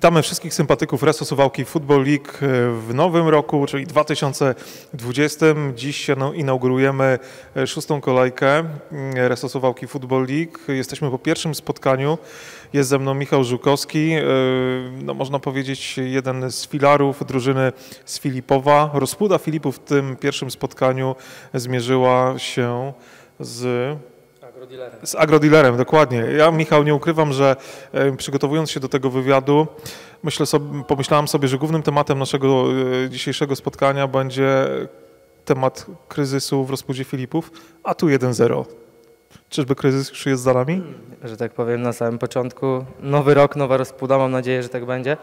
Witamy wszystkich sympatyków Suwałki Football League w nowym roku, czyli 2020. Dziś no, inaugurujemy szóstą kolejkę Reso Suwałki Football League. Jesteśmy po pierwszym spotkaniu. Jest ze mną Michał Żukowski, no, można powiedzieć jeden z filarów drużyny z Filipowa. Rozpuda Filipów w tym pierwszym spotkaniu zmierzyła się z Agrodealerem. z agrodealerem, dokładnie. Ja, Michał, nie ukrywam, że przygotowując się do tego wywiadu, myślę sobie, pomyślałem sobie, że głównym tematem naszego e, dzisiejszego spotkania będzie temat kryzysu w rozpudzie Filipów, a tu 1-0. Czyżby kryzys już jest za nami? Że tak powiem na samym początku. Nowy rok, nowa rozpuda, mam nadzieję, że tak będzie.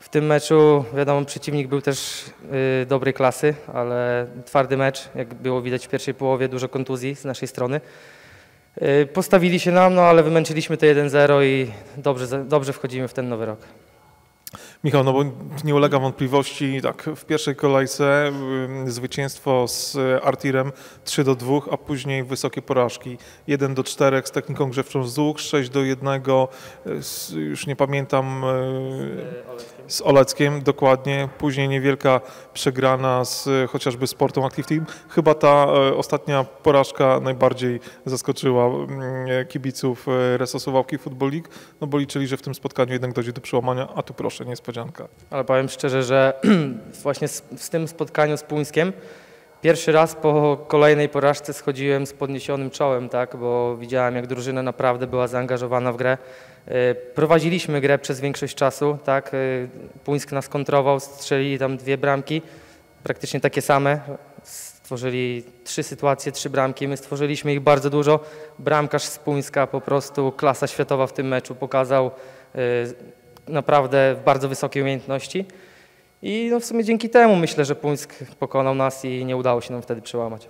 W tym meczu, wiadomo, przeciwnik był też y, dobrej klasy, ale twardy mecz, jak było widać w pierwszej połowie, dużo kontuzji z naszej strony. Y, postawili się nam, no ale wymęczyliśmy te 1-0 i dobrze, dobrze wchodzimy w ten nowy rok. Michał, no bo nie ulega wątpliwości, tak, w pierwszej kolejce y, zwycięstwo z Artirem 3 do 2, a później wysokie porażki 1 do 4 z techniką grzewczą z Zuch, 6 do 1, y, z, już nie pamiętam, y, z Oleckiem dokładnie, później niewielka przegrana z y, chociażby Sportą Active Team. Chyba ta y, ostatnia porażka najbardziej zaskoczyła y, kibiców y, Reso Suwałki Football League, no bo liczyli, że w tym spotkaniu jednak dojdzie do przełamania, a tu proszę, niespodzianka. Ale powiem szczerze, że właśnie z tym spotkaniu z Puńskiem pierwszy raz po kolejnej porażce schodziłem z podniesionym czołem, tak, bo widziałem jak drużyna naprawdę była zaangażowana w grę. E, Prowadziliśmy grę przez większość czasu, tak, e, Puńsk nas kontrował, strzelili tam dwie bramki, praktycznie takie same. Stworzyli trzy sytuacje, trzy bramki, my stworzyliśmy ich bardzo dużo. Bramkarz z Puńska po prostu klasa światowa w tym meczu pokazał e, naprawdę bardzo wysokie umiejętności. I no w sumie dzięki temu myślę, że Puńsk pokonał nas i nie udało się nam wtedy przełamać.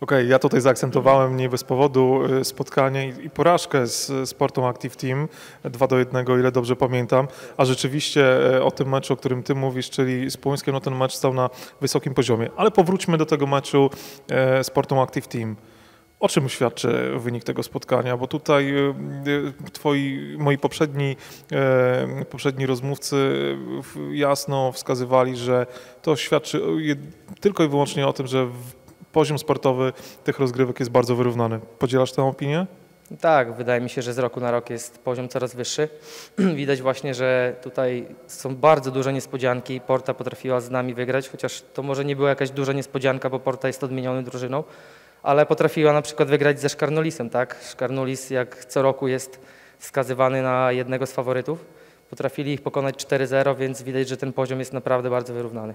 Okej, ja tutaj zaakcentowałem nie bez powodu y, spotkanie i, porażkę z Sportą Active Team 2 do 1, o ile dobrze pamiętam, a rzeczywiście y, o tym meczu, o którym ty mówisz, czyli z Puńskiem, no ten mecz stał na wysokim poziomie. Ale powróćmy do tego meczu y, Sportą Active Team. O czym świadczy wynik tego spotkania? Bo tutaj y, y, twoi, moi poprzedni, y, poprzedni rozmówcy jasno wskazywali, że to świadczy tylko i wyłącznie o tym, że poziom sportowy tych rozgrywek jest bardzo wyrównany. Podzielasz tę opinię? Tak, wydaje mi się, że z roku na rok jest poziom coraz wyższy. Widać właśnie, że tutaj są bardzo duże niespodzianki. Porta potrafiła z nami wygrać, chociaż to może nie była jakaś duża niespodzianka, bo Porta jest odmienioną drużyną, ale potrafiła na przykład wygrać ze Szkarnulisem, tak? Szkarnulis jak co roku jest skazywany na jednego z faworytów. Potrafili ich pokonać 4-0, więc widać, że ten poziom jest naprawdę bardzo wyrównany.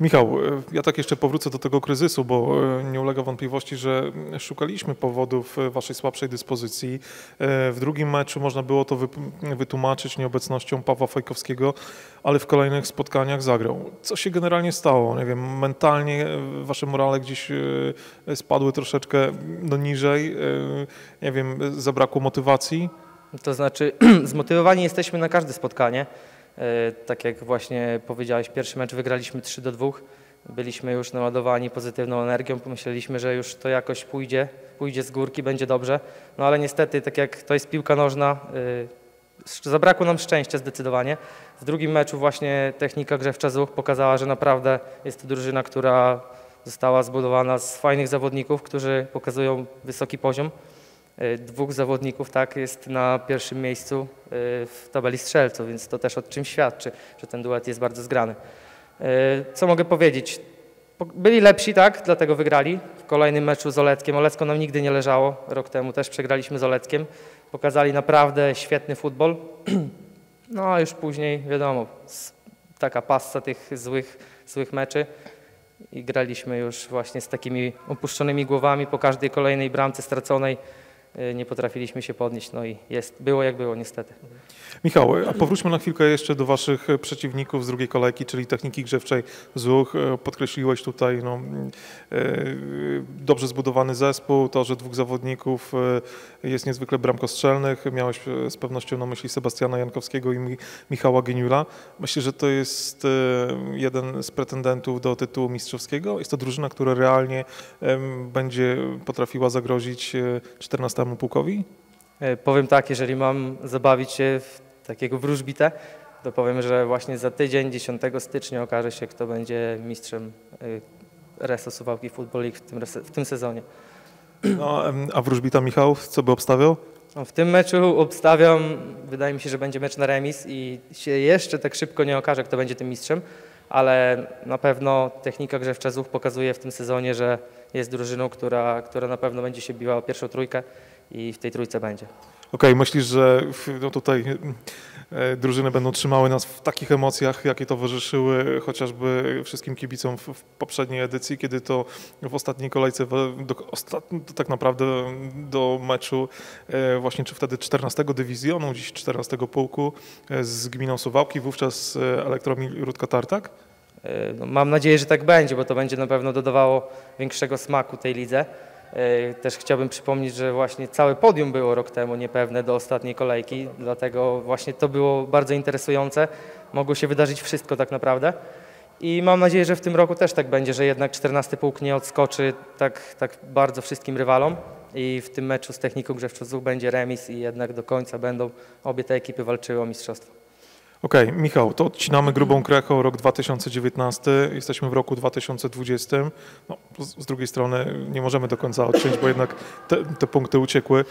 Michał, y, ja tak jeszcze powrócę do tego kryzysu, bo y, nie ulega wątpliwości, że szukaliśmy powodów y, waszej słabszej dyspozycji. W drugim meczu można było to wytłumaczyć nieobecnością Pawła Fajkowskiego, ale w kolejnych spotkaniach zagrał. Co się generalnie stało? Nie wiem, mentalnie wasze morale gdzieś spadły troszeczkę no niżej, nie wiem, zabrakło motywacji? To znaczy, zmotywowani jesteśmy na każde spotkanie. E, Tak jak właśnie powiedziałeś, pierwszy mecz wygraliśmy 3 do 2. Byliśmy już naładowani pozytywną energią, pomyśleliśmy, że już to jakoś pójdzie, pójdzie z górki, będzie dobrze. No ale niestety, tak jak to jest piłka nożna, sz- zabrakło nam szczęścia zdecydowanie. W drugim meczu właśnie technika grzewcza Zuch pokazała, że naprawdę jest to drużyna, która została zbudowana z fajnych zawodników, którzy pokazują wysoki poziom. Y, Dwóch zawodników tak jest na pierwszym miejscu y, w tabeli strzelców, więc to też o czym świadczy, że ten duet jest bardzo zgrany. Y, Co mogę powiedzieć? Po- Byli lepsi, tak, dlatego wygrali. W kolejnym meczu z Oleckiem. Olecko nam nigdy nie leżało. Rok temu też przegraliśmy z Oleckiem. Pokazali naprawdę świetny futbol. No a już później, wiadomo, taka passa tych złych, złych meczy i graliśmy już właśnie z takimi opuszczonymi głowami po każdej kolejnej bramce straconej. Y, Nie potrafiliśmy się podnieść, no i jest, było jak było niestety. Michał, a powróćmy na chwilkę jeszcze do Waszych przeciwników z drugiej kolejki, czyli techniki grzewczej ZUCH. E, Podkreśliłeś tutaj no, e, dobrze zbudowany zespół, to, że dwóch zawodników e, jest niezwykle bramkostrzelnych. Miałeś z pewnością na myśli Sebastiana Jankowskiego i Mi- Michała Geniula. Myślę, że to jest jeden z pretendentów do tytułu mistrzowskiego. Jest to drużyna, która realnie będzie potrafiła zagrozić e, 14 pułkowi? E, Powiem tak, jeżeli mam zabawić się w takiego wróżbitę, dopowiem, że właśnie za tydzień, 10 stycznia okaże się, kto będzie mistrzem y, Reso Suwałki Football League w tym, w tym sezonie. No, a wróżbita Michał, co by obstawiał? No, W tym meczu obstawiam, wydaje mi się, że będzie mecz na remis i się jeszcze tak szybko nie okaże, kto będzie tym mistrzem, ale na pewno technika grzewcza ZUch pokazuje w tym sezonie, że jest drużyną, która, która na pewno będzie się biła o pierwszą trójkę i w tej trójce będzie. Okej, myślisz, że no tutaj e, drużyny będą trzymały nas w takich emocjach, jakie towarzyszyły chociażby wszystkim kibicom w, w poprzedniej edycji, kiedy to w ostatniej kolejce, do, ostat, tak naprawdę do meczu e, właśnie czy wtedy 14 dywizjonu, dziś 14 pułku e, z gminą Suwałki, wówczas Elektromil Rudka Tartak? Y, No, mam nadzieję, że tak będzie, bo to będzie na pewno dodawało większego smaku tej lidze. Y, Też chciałbym przypomnieć, że właśnie całe podium było rok temu niepewne do ostatniej kolejki, dlatego właśnie to było bardzo interesujące. Mogło się wydarzyć wszystko tak naprawdę. I mam nadzieję, że w tym roku też tak będzie, że jednak 14 pułk nie odskoczy tak, tak bardzo wszystkim rywalom i w tym meczu z Techniką Grzewczozów będzie remis i jednak do końca będą obie te ekipy walczyły o mistrzostwo. Okej, Michał, to odcinamy grubą krechą rok 2019, jesteśmy w roku 2020. No, z, drugiej strony nie możemy do końca odciąć, bo jednak te, te punkty uciekły.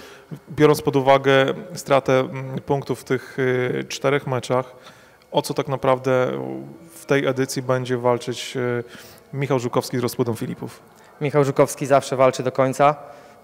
Biorąc pod uwagę stratę mm, punktów w tych y, czterech meczach, o co tak naprawdę w tej edycji będzie walczyć y, Michał Żukowski z Rozpłodą Filipów? Michał Żukowski zawsze walczy do końca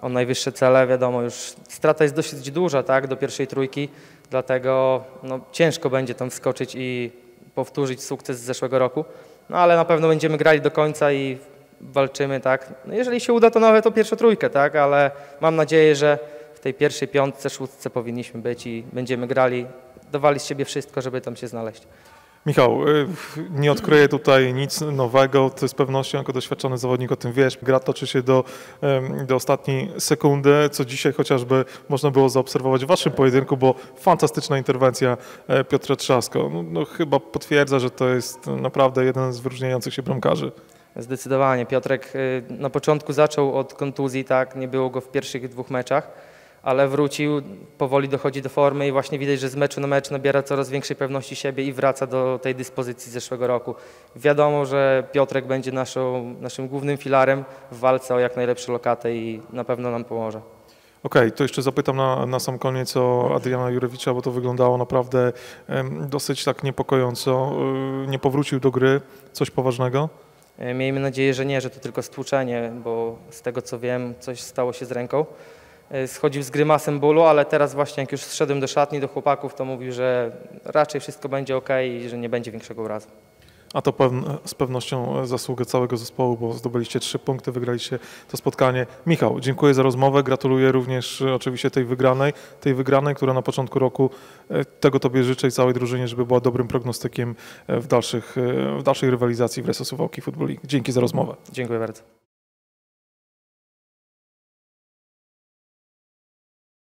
o najwyższe cele. Wiadomo, już strata jest dosyć duża tak, do pierwszej trójki, dlatego no, ciężko będzie tam wskoczyć i powtórzyć sukces z zeszłego roku. No ale na pewno będziemy grali do końca i walczymy, tak. No, jeżeli się uda, to nawet o pierwszą trójkę, tak, ale mam nadzieję, że w tej pierwszej piątce, szóstce powinniśmy być i będziemy grali, dawali z siebie wszystko, żeby tam się znaleźć. Michał, y, nie odkryję tutaj nic nowego. Ty z pewnością jako doświadczony zawodnik o tym wiesz. Gra toczy się do, do ostatniej sekundy, co dzisiaj chociażby można było zaobserwować w waszym pojedynku, bo fantastyczna interwencja e, Piotra Trzasko. No, no, chyba potwierdza, że to jest naprawdę jeden z wyróżniających się bramkarzy. Zdecydowanie. Piotrek y, na początku zaczął od kontuzji, tak, nie było go w pierwszych dwóch meczach, ale wrócił, powoli dochodzi do formy i właśnie widać, że z meczu na mecz nabiera coraz większej pewności siebie i wraca do tej dyspozycji z zeszłego roku. Wiadomo, że Piotrek będzie naszą, naszym głównym filarem w walce o jak najlepsze lokaty i na pewno nam pomoże. Okej, to jeszcze zapytam na, na sam koniec o Adriana Jurewicza, bo to wyglądało naprawdę dosyć tak niepokojąco. Y, Nie powrócił do gry. Coś poważnego? Y, Miejmy nadzieję, że nie, że to tylko stłuczenie, bo z tego co wiem, coś stało się z ręką. Y, Schodził z grymasem bólu, ale teraz właśnie jak już zszedłem do szatni, do chłopaków, to mówił, że raczej wszystko będzie ok i że nie będzie większego urazu. A to z pewnością zasługę całego zespołu, bo zdobyliście trzy punkty, wygraliście to spotkanie. Michał, dziękuję za rozmowę, gratuluję również e, oczywiście tej wygranej, tej wygranej, która na początku roku e, tego Tobie życzę i całej drużynie, żeby była dobrym prognostykiem e, w, dalszych, e, w dalszej rywalizacji w Reso Suwałki Football League. Dzięki za rozmowę. Dziękuję bardzo.